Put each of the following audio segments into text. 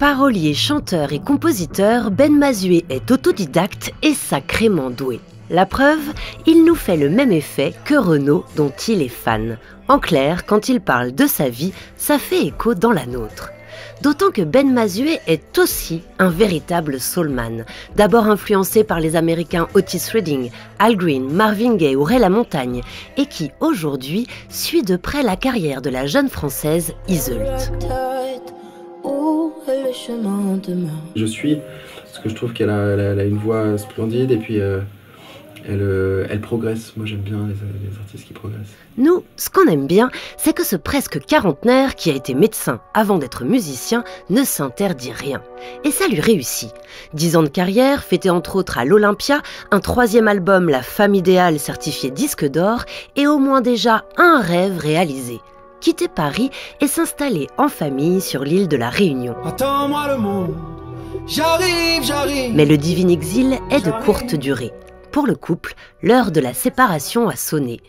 Parolier, chanteur et compositeur, Ben Mazué est autodidacte et sacrément doué. La preuve, il nous fait le même effet que Renaud dont il est fan. En clair, quand il parle de sa vie, ça fait écho dans la nôtre. D'autant que Ben Mazué est aussi un véritable soulman. D'abord influencé par les Américains Otis Redding, Al Green, Marvin Gaye ou Ray La Montagne, et qui aujourd'hui suit de près la carrière de la jeune française Iseult. Je suis parce que je trouve qu'elle a, une voix splendide et puis euh, euh, elle, progresse. Moi j'aime bien les, artistes qui progressent. Nous, ce qu'on aime bien, c'est que ce presque quarantenaire qui a été médecin avant d'être musicien ne s'interdit rien. Et ça lui réussit. Dix ans de carrière, fêté entre autres à l'Olympia, un troisième album La Femme idéale certifié disque d'or et au moins déjà un rêve réalisé quitter Paris et s'installer en famille sur l'île de la Réunion. Attends-moi le monde, j'arrive, j'arrive. Mais le divin exil est de courte durée. Pour le couple, l'heure de la séparation a sonné.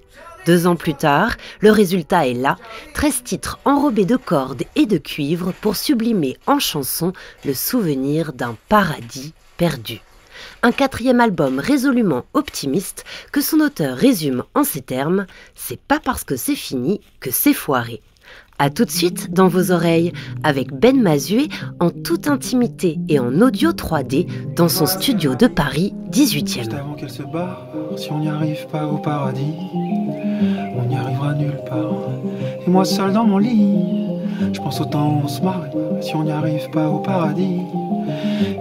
Deux ans plus tard, le résultat est là, 13 titres enrobés de cordes et de cuivre pour sublimer en chanson le souvenir d'un paradis perdu un quatrième album résolument optimiste que son auteur résume en ces termes C'est pas parce que c'est fini que c'est foiré. A tout de suite dans vos oreilles avec Ben Mazué en toute intimité et en audio 3D dans son studio de Paris 18e. avant qu'elle se barre, si on n'y arrive pas au paradis, on n'y arrivera nulle part. Et moi seul dans mon lit, je pense au temps où on se marre, si on n'y arrive pas au paradis,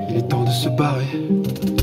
il est temps de se barrer.